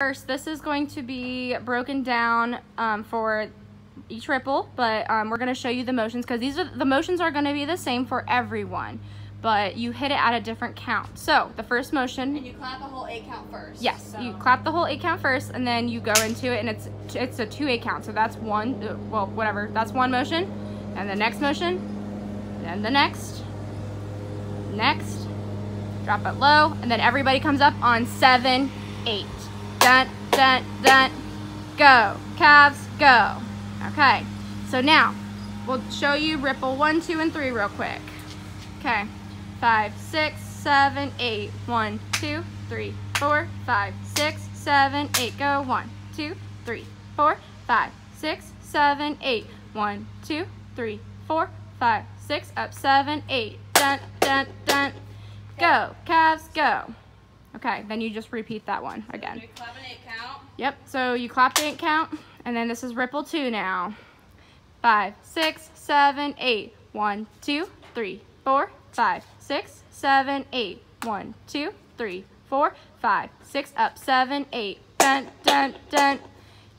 First, this is going to be broken down um, for each ripple, but um, we're going to show you the motions because these are the motions are going to be the same for everyone, but you hit it at a different count. So the first motion, And you clap the whole eight count first. yes, so. you clap the whole eight count first, and then you go into it, and it's it's a two eight count. So that's one, uh, well, whatever. That's one motion, and the next motion, then the next, next, drop it low, and then everybody comes up on seven, eight. Dun, dun, dun, go. Cavs, go. Okay, so now we'll show you ripple one, two, and three real quick. Okay, five, six, seven, eight. One, two, three, four, five, six, seven, eight. Go. One, two, three, four, five, six, seven, eight. One, two, three, four, five, six, up, seven, eight. Dun, dun, dun. Go. Cavs, go. Okay, then you just repeat that one again. Do we clap an eight count? Yep, so you clap the eight count, and then this is ripple two now. Five, six, seven, eight. One, two, three, four, five, six, seven, eight. One, two, three, four, five, six, up, seven, eight. Dun, dun, dun.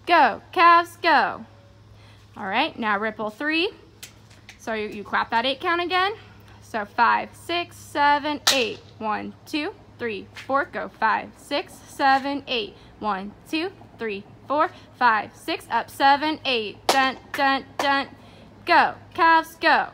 Go, Cavs, go. All right, now ripple three. So you, you clap that eight count again. So five, six, seven, eight. One, two, three, four. Go five, six, seven, eight. One, two, three, four, five, six. Up seven, eight. Dun, dun, dun. Go. Cavs, go.